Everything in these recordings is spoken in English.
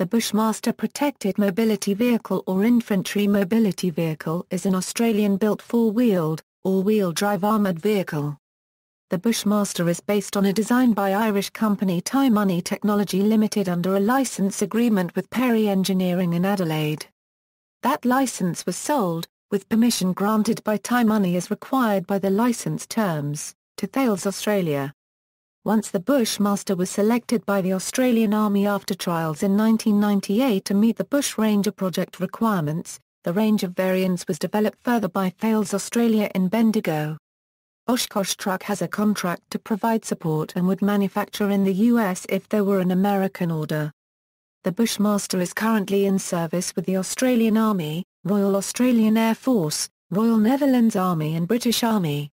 The Bushmaster Protected Mobility Vehicle or Infantry Mobility Vehicle is an Australian-built four-wheeled, all-wheel drive armoured vehicle. The Bushmaster is based on a design by Irish company Timoney Technology Limited under a licence agreement with Perry Engineering in Adelaide. That licence was sold, with permission granted by Timoney as required by the licence terms, to Thales Australia. Once the Bushmaster was selected by the Australian Army after trials in 1998 to meet the Bush Ranger project requirements, the range of variants was developed further by Thales Australia in Bendigo. Oshkosh Truck has a contract to provide support and would manufacture in the U.S. if there were an American order. The Bushmaster is currently in service with the Australian Army, Royal Australian Air Force, Royal Netherlands Army and British Army.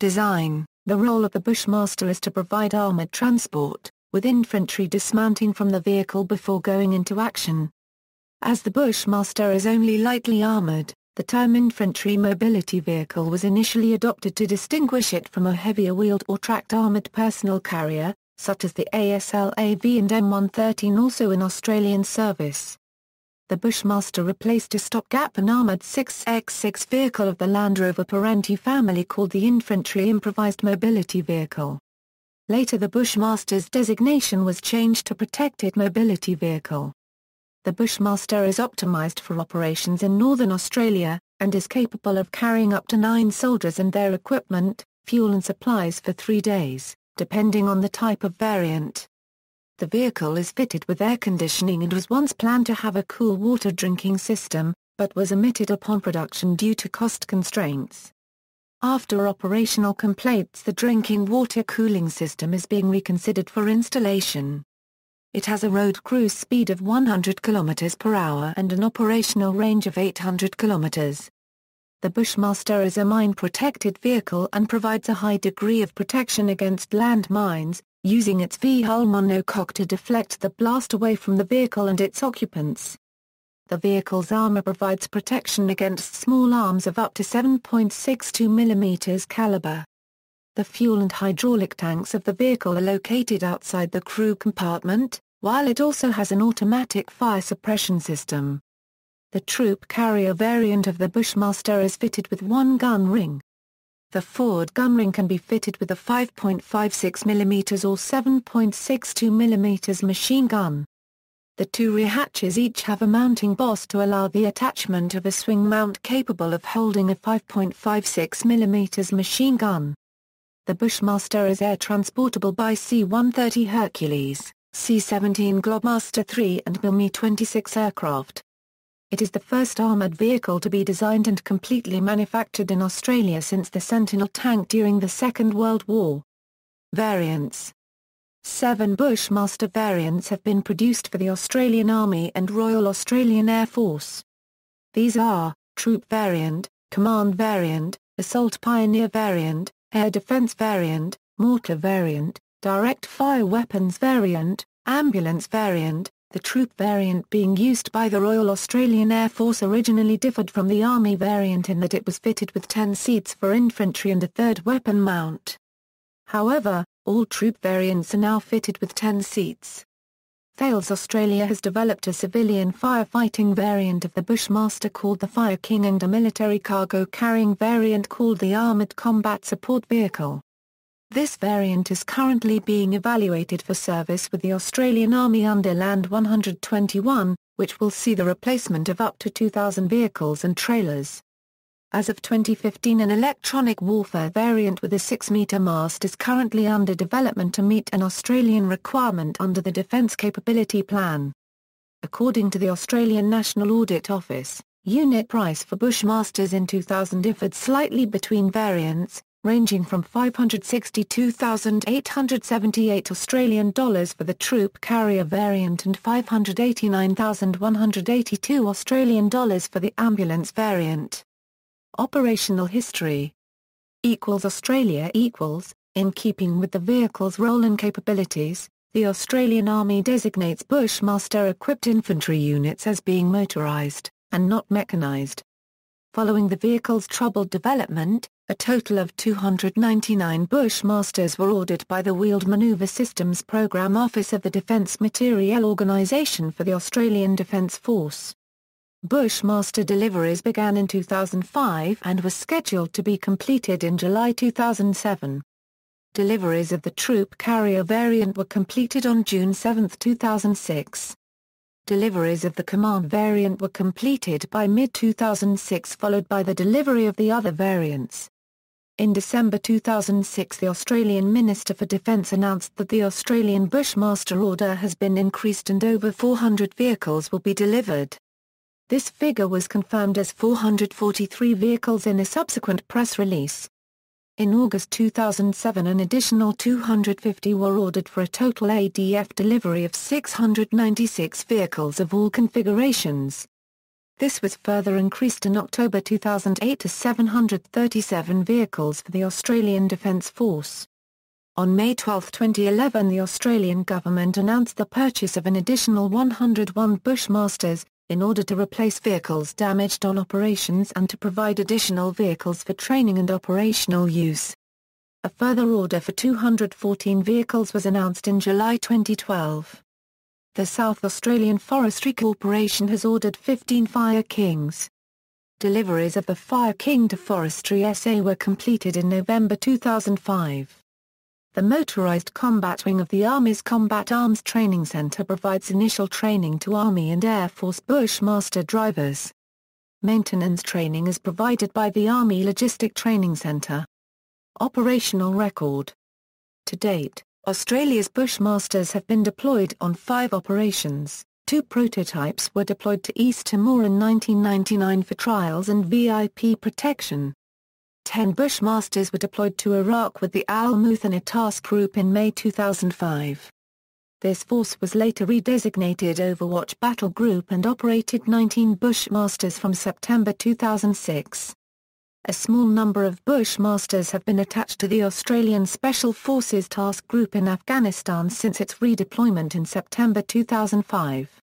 Design the role of the Bushmaster is to provide armored transport, with infantry dismounting from the vehicle before going into action. As the Bushmaster is only lightly armored, the term infantry mobility vehicle was initially adopted to distinguish it from a heavier wheeled or tracked armored personal carrier, such as the ASLAV and M113 also in Australian service the Bushmaster replaced a stopgap and armoured 6x6 vehicle of the Land Rover Perentie family called the Infantry Improvised Mobility Vehicle. Later the Bushmaster's designation was changed to Protected Mobility Vehicle. The Bushmaster is optimised for operations in northern Australia, and is capable of carrying up to nine soldiers and their equipment, fuel and supplies for three days, depending on the type of variant. The vehicle is fitted with air conditioning and was once planned to have a cool water drinking system, but was omitted upon production due to cost constraints. After operational complaints the drinking water cooling system is being reconsidered for installation. It has a road cruise speed of 100 km per hour and an operational range of 800 km. The Bushmaster is a mine-protected vehicle and provides a high degree of protection against land mines, using its V-hull monocoque to deflect the blast away from the vehicle and its occupants. The vehicle's armor provides protection against small arms of up to 7.62 mm caliber. The fuel and hydraulic tanks of the vehicle are located outside the crew compartment, while it also has an automatic fire suppression system. The troop carrier variant of the Bushmaster is fitted with one gun ring, the Ford gun ring can be fitted with a 5.56 mm or 7.62 mm machine gun. The two rear hatches each have a mounting boss to allow the attachment of a swing mount capable of holding a 5.56 mm machine gun. The Bushmaster is air transportable by C-130 Hercules, C-17 Globemaster III and Mi-26 aircraft. It is the first armoured vehicle to be designed and completely manufactured in Australia since the Sentinel tank during the Second World War. Variants Seven Bushmaster variants have been produced for the Australian Army and Royal Australian Air Force. These are, Troop Variant, Command Variant, Assault Pioneer Variant, Air Defence Variant, Mortar Variant, Direct Fire Weapons Variant, Ambulance Variant, the troop variant being used by the Royal Australian Air Force originally differed from the Army variant in that it was fitted with 10 seats for infantry and a third weapon mount. However, all troop variants are now fitted with 10 seats. Thales Australia has developed a civilian firefighting variant of the Bushmaster called the Fire King and a military cargo carrying variant called the Armoured Combat Support Vehicle. This variant is currently being evaluated for service with the Australian Army under Land 121, which will see the replacement of up to 2,000 vehicles and trailers. As of 2015 an electronic warfare variant with a 6-metre mast is currently under development to meet an Australian requirement under the Defence Capability Plan. According to the Australian National Audit Office, unit price for Bushmasters in 2000 differed slightly between variants, ranging from 562,878 Australian dollars for the troop carrier variant and 589,182 Australian dollars for the ambulance variant. Operational history equals Australia equals, in keeping with the vehicle's role and capabilities, the Australian Army designates Bushmaster-equipped infantry units as being motorised, and not mechanised. Following the vehicle's troubled development, A total of 299 Bushmasters were ordered by the Wheeled Maneuver Systems Programme Office of the Defence Materiel Organisation for the Australian Defence Force. Bushmaster deliveries began in 2005 and were scheduled to be completed in July 2007. Deliveries of the troop carrier variant were completed on June 7, 2006. Deliveries of the command variant were completed by mid-2006 followed by the delivery of the other variants. In December 2006 the Australian Minister for Defence announced that the Australian Bushmaster order has been increased and over 400 vehicles will be delivered. This figure was confirmed as 443 vehicles in a subsequent press release. In August 2007 an additional 250 were ordered for a total ADF delivery of 696 vehicles of all configurations. This was further increased in October 2008 to 737 vehicles for the Australian Defence Force. On May 12, 2011 the Australian government announced the purchase of an additional 101 Bushmasters, in order to replace vehicles damaged on operations and to provide additional vehicles for training and operational use. A further order for 214 vehicles was announced in July 2012. The South Australian Forestry Corporation has ordered 15 Fire Kings. Deliveries of the Fire King to Forestry SA were completed in November 2005. The motorized combat wing of the Army's Combat Arms Training Center provides initial training to Army and Air Force Bushmaster drivers. Maintenance training is provided by the Army Logistic Training Center. Operational record To date, Australia's Bushmasters have been deployed on five operations. Two prototypes were deployed to East Timor in 1999 for trials and VIP protection. Ten Bushmasters were deployed to Iraq with the Al-Muthanna Task Group in May 2005. This force was later redesignated Overwatch Battle Group and operated 19 Bushmasters from September 2006. A small number of Bushmasters have been attached to the Australian Special Forces Task Group in Afghanistan since its redeployment in September 2005.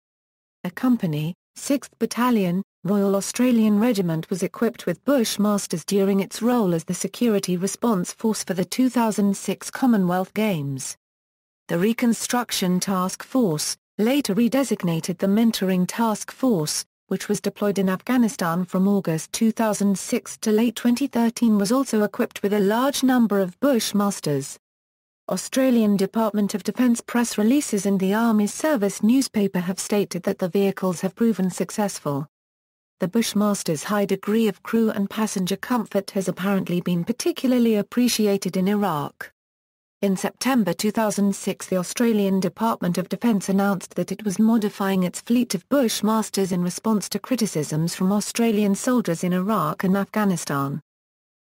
A company, 6th Battalion, Royal Australian Regiment was equipped with Bushmasters during its role as the security response force for the 2006 Commonwealth Games. The Reconstruction Task Force, later redesignated the Mentoring Task Force, which was deployed in Afghanistan from August 2006 to late 2013 was also equipped with a large number of Bushmasters. Australian Department of Defence press releases and the Army's service newspaper have stated that the vehicles have proven successful. The Bushmaster's high degree of crew and passenger comfort has apparently been particularly appreciated in Iraq. In September 2006 the Australian Department of Defence announced that it was modifying its fleet of Bushmasters in response to criticisms from Australian soldiers in Iraq and Afghanistan.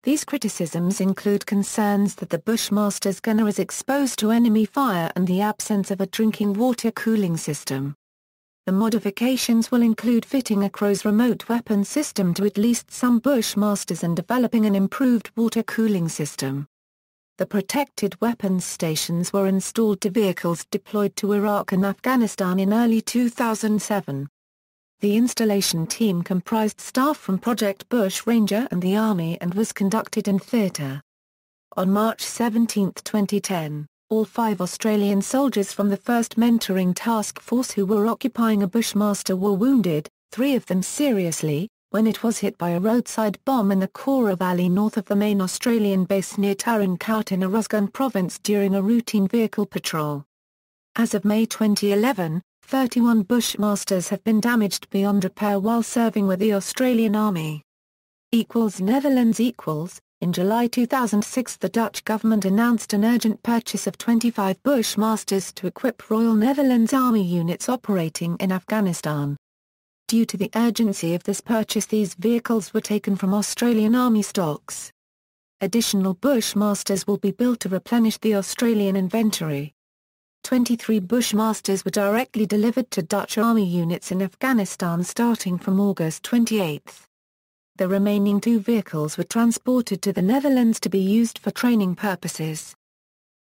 These criticisms include concerns that the Bushmaster's gunner is exposed to enemy fire and the absence of a drinking water cooling system. The modifications will include fitting a CROWS remote weapon system to at least some Bushmasters and developing an improved water cooling system. The protected weapons stations were installed to vehicles deployed to Iraq and Afghanistan in early 2007. The installation team comprised staff from Project Bush Ranger and the Army and was conducted in theatre. On March 17, 2010, all five Australian soldiers from the 1st Mentoring Task Force who were occupying a Bushmaster were wounded, three of them seriously, when it was hit by a roadside bomb in the Chora Valley north of the main Australian base near Tarin Kowt in Uruzgan province during a routine vehicle patrol. As of May 2011, 31 Bushmasters have been damaged beyond repair while serving with the Australian Army. Equals Netherlands equals, in July 2006 the Dutch government announced an urgent purchase of 25 Bushmasters to equip Royal Netherlands Army units operating in Afghanistan. Due to the urgency of this purchase these vehicles were taken from Australian Army stocks. Additional Bushmasters will be built to replenish the Australian inventory. 23 Bushmasters were directly delivered to Dutch Army units in Afghanistan starting from August 28. The remaining two vehicles were transported to the Netherlands to be used for training purposes.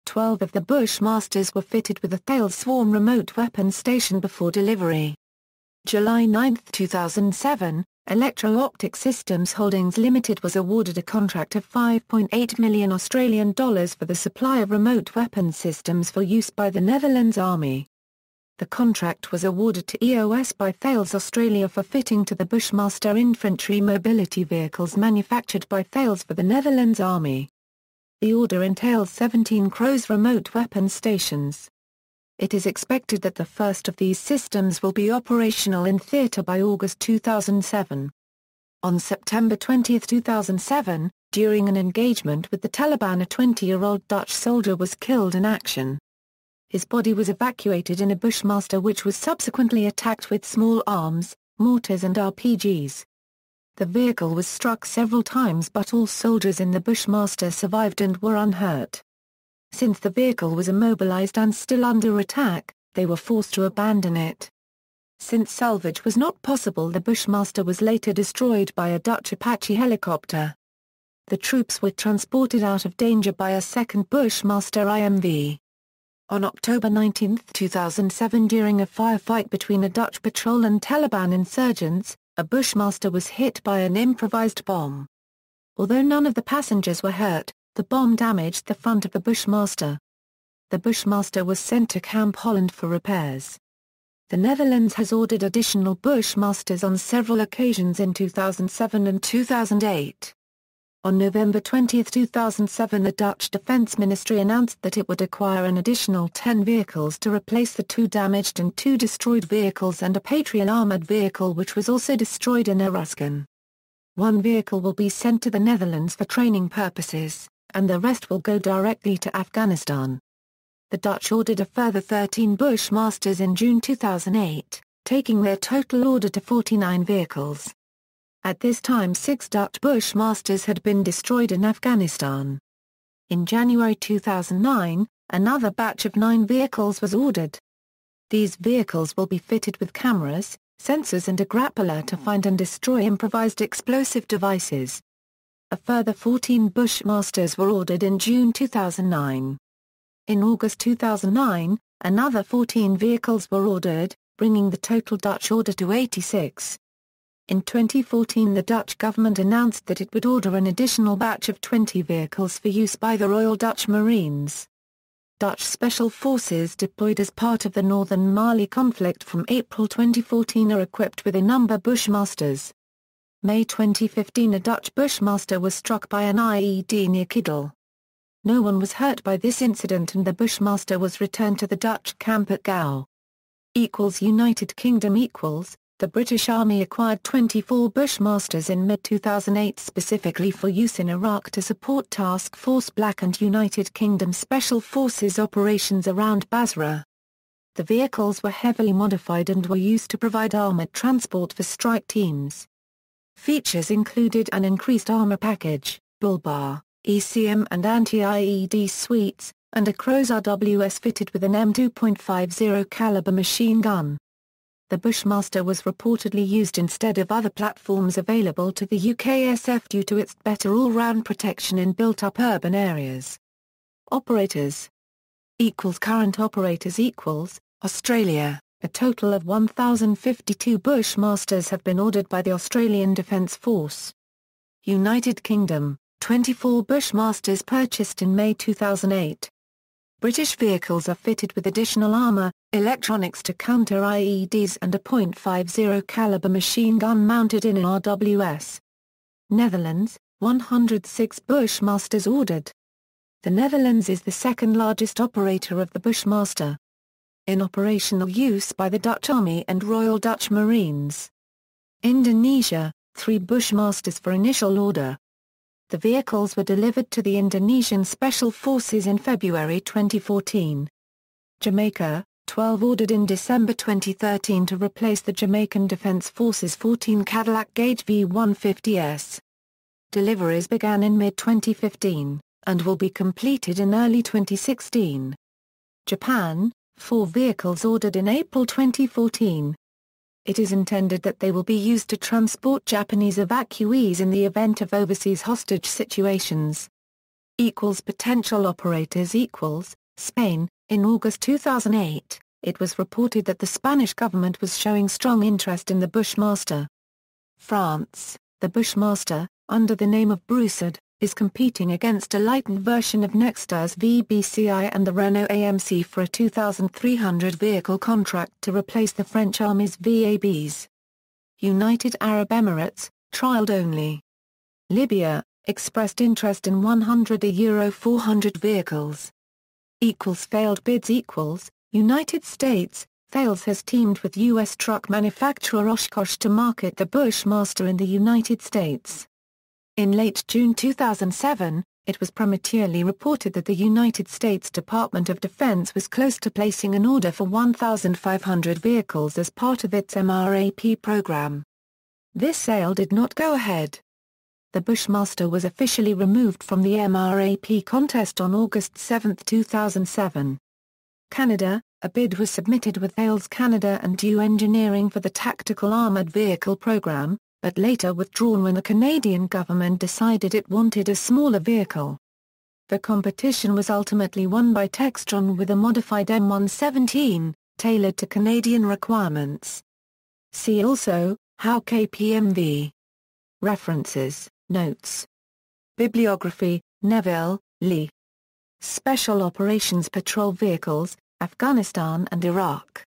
Twelve of the Bushmasters were fitted with a Thales Swarm remote weapon station before delivery. July 9, 2007, Electro-Optic Systems Holdings Limited was awarded a contract of 5.8 million Australian dollars for the supply of remote weapon systems for use by the Netherlands Army. The contract was awarded to EOS by Thales Australia for fitting to the Bushmaster infantry mobility vehicles manufactured by Thales for the Netherlands Army. The order entails 17 CROWS remote weapon stations. It is expected that the first of these systems will be operational in theater by August 2007. On September 20, 2007, during an engagement with the Taliban a 20-year-old Dutch soldier was killed in action. His body was evacuated in a Bushmaster which was subsequently attacked with small arms, mortars and RPGs. The vehicle was struck several times but all soldiers in the Bushmaster survived and were unhurt. Since the vehicle was immobilized and still under attack, they were forced to abandon it. Since salvage was not possible the Bushmaster was later destroyed by a Dutch Apache helicopter. The troops were transported out of danger by a second Bushmaster IMV. On October 19, 2007 during a firefight between a Dutch patrol and Taliban insurgents, a Bushmaster was hit by an improvised bomb. Although none of the passengers were hurt, the bomb damaged the front of the Bushmaster. The Bushmaster was sent to Camp Holland for repairs. The Netherlands has ordered additional Bushmasters on several occasions in 2007 and 2008. On November 20, 2007 the Dutch Defence Ministry announced that it would acquire an additional 10 vehicles to replace the two damaged and two destroyed vehicles and a Patria armoured vehicle which was also destroyed in Uruzgan. One vehicle will be sent to the Netherlands for training purposes and the rest will go directly to Afghanistan. The Dutch ordered a further 13 Bushmasters in June 2008, taking their total order to 49 vehicles. At this time six Dutch Bushmasters had been destroyed in Afghanistan. In January 2009, another batch of nine vehicles was ordered. These vehicles will be fitted with cameras, sensors and a grappler to find and destroy improvised explosive devices. A further 14 Bushmasters were ordered in June 2009. In August 2009, another 14 vehicles were ordered, bringing the total Dutch order to 86. In 2014 the Dutch government announced that it would order an additional batch of 20 vehicles for use by the Royal Dutch Marines. Dutch Special Forces deployed as part of the northern Mali conflict from April 2014 are equipped with a number Bushmasters. May 2015 a Dutch Bushmaster was struck by an IED near Kidal. No one was hurt by this incident and the Bushmaster was returned to the Dutch camp at Gao. Equals United Kingdom equals, the British Army acquired 24 Bushmasters in mid-2008 specifically for use in Iraq to support Task Force Black and United Kingdom Special Forces operations around Basra. The vehicles were heavily modified and were used to provide armored transport for strike teams. Features included an increased armor package, bullbar, ECM and anti-IED suites, and a CROWS RWS fitted with an M2.50 caliber machine gun. The Bushmaster was reportedly used instead of other platforms available to the UKSF due to its better all-round protection in built-up urban areas. Operators equals current operators equals Australia a total of 1,052 Bushmasters have been ordered by the Australian Defence Force. United Kingdom, 24 Bushmasters purchased in May 2008. British vehicles are fitted with additional armour, electronics to counter IEDs and a .50 caliber machine gun mounted in an RWS. Netherlands, 106 Bushmasters ordered. The Netherlands is the second largest operator of the Bushmaster in operational use by the Dutch Army and Royal Dutch Marines. Indonesia, three Bushmasters for initial order. The vehicles were delivered to the Indonesian Special Forces in February 2014. Jamaica, 12 ordered in December 2013 to replace the Jamaican Defense Forces 14 Cadillac Gauge V150S. Deliveries began in mid-2015, and will be completed in early 2016. Japan, four vehicles ordered in April 2014. It is intended that they will be used to transport Japanese evacuees in the event of overseas hostage situations. Equals potential operators equals, Spain, in August 2008, it was reported that the Spanish government was showing strong interest in the Bushmaster. France, the Bushmaster, under the name of Broussard, is competing against a lightened version of Nexter's VBCI and the Renault AMC for a 2,300 vehicle contract to replace the French Army's VABs. United Arab Emirates, trialed only. Libya, expressed interest in 100 a Euro 400 vehicles. Equals failed bids equals, United States, Thales has teamed with U.S. truck manufacturer Oshkosh to market the Bushmaster in the United States. In late June 2007, it was prematurely reported that the United States Department of Defense was close to placing an order for 1,500 vehicles as part of its MRAP program. This sale did not go ahead. The Bushmaster was officially removed from the MRAP contest on August 7, 2007. Canada, a bid was submitted with Thales Canada and DEW Engineering for the Tactical Armored Vehicle Program, but later withdrawn when the Canadian government decided it wanted a smaller vehicle. The competition was ultimately won by Textron with a modified M117, tailored to Canadian requirements. See also, Hawkei PMV. References, Notes. Bibliography, Neville, Lee. Special Operations Patrol Vehicles, Afghanistan and Iraq.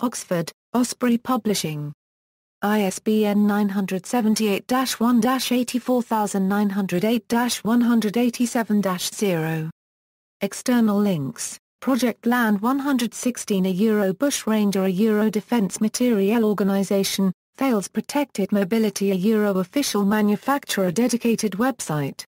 Oxford, Osprey Publishing. ISBN 978-1-84908-187-0. External links, Project Land 116 A Euro Bush Ranger A Euro Defense Materiel Organization, Thales Protected Mobility A Euro Official Manufacturer Dedicated Website